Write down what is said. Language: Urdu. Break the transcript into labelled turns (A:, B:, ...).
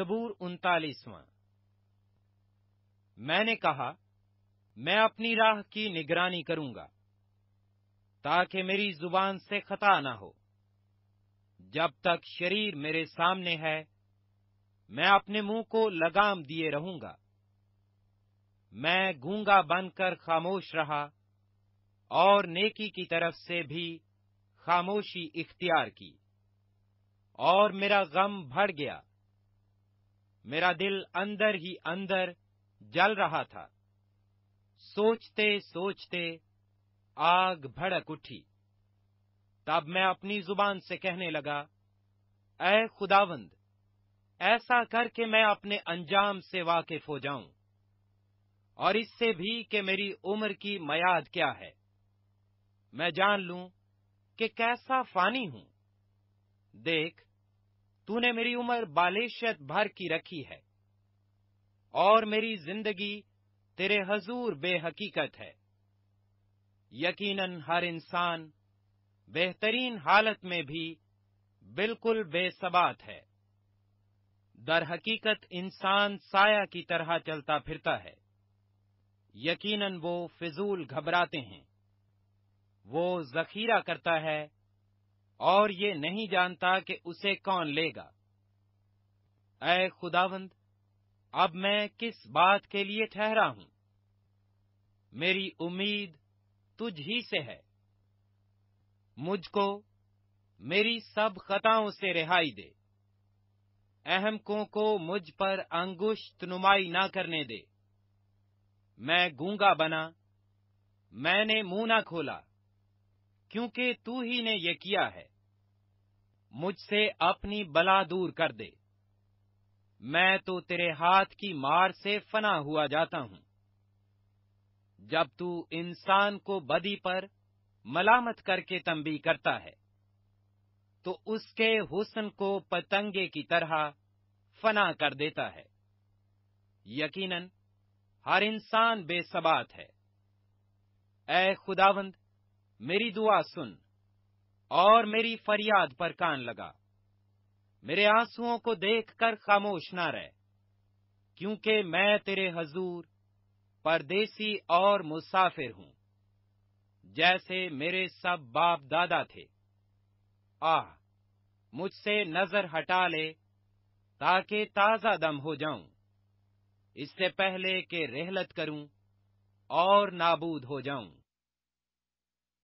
A: زبور انتالیسواں۔ میں نے کہا، میں اپنی راہ کی نگرانی کروں گا، تاکہ میری زبان سے خطا نہ ہو۔ جب تک شریر میرے سامنے ہے، میں اپنے منہ کو لگام دیے رہوں گا۔ میں گونگا بن کر خاموش رہا اور نیکی کی طرف سے بھی خاموشی اختیار کی اور میرا غم بڑھ گیا۔ میرا دل اندر ہی اندر جل رہا تھا۔ سوچتے سوچتے آگ بھڑک اٹھی۔ تب میں اپنی زبان سے کہنے لگا، اے خداوند، ایسا کر کے میں اپنے انجام سے واقف ہو جاؤں۔ اور اس سے بھی کہ میری عمر کی میاد کیا ہے۔ میں جان لوں کہ کیسا فانی ہوں۔ دیکھ تو نے میری عمر بالیشت بھر کی رکھی ہے۔ اور میری زندگی تیرے حضور بے حقیقت ہے۔ یقیناً ہر انسان بہترین حالت میں بھی بالکل بے ثبات ہے۔ در حقیقت انسان سایہ کی طرح چلتا پھرتا ہے۔ یقیناً وہ فضول گھبراتے ہیں۔ وہ ذخیرہ کرتا ہے اور یہ نہیں جانتا کہ اسے کون لے گا۔ اے خداوند، اب میں کس بات کے لیے ٹھہرا ہوں؟ میری امید تجھ ہی سے ہے۔ مجھ کو میری سب خطاؤں سے رہائی دے۔ اہم کو کو مجھ پر انگشت نمائی نہ کرنے دے۔ میں گونگا بنا، میں نے منہ نہ کھولا۔ کیونکہ تو ہی نے یہ کیا ہے۔ مجھ سے اپنی بلا دور کر دے۔ میں تو تیرے ہاتھ کی مار سے فنا ہوا جاتا ہوں۔ جب تو انسان کو بدی پر ملامت کر کے تمبی کرتا ہے، تو اس کے حسن کو پتنگے کی طرح فنا کر دیتا ہے۔ یقیناً ہر انسان بے ثبات ہے۔ اے خداوند میری دعا سن اور میری فریاد پر کان لگا۔ میرے آنسو کو دیکھ کر خاموش نہ رہ، کیونکہ میں تیرے حضور، پردیسی اور مسافر ہوں۔ جیسے میرے سب باپ دادا تھے۔ آہ، مجھ سے نظر ہٹا لے تاکہ تازہ دم ہو جاؤں۔ اس سے پہلے کہ رحلت کروں اور نابود ہو جاؤں۔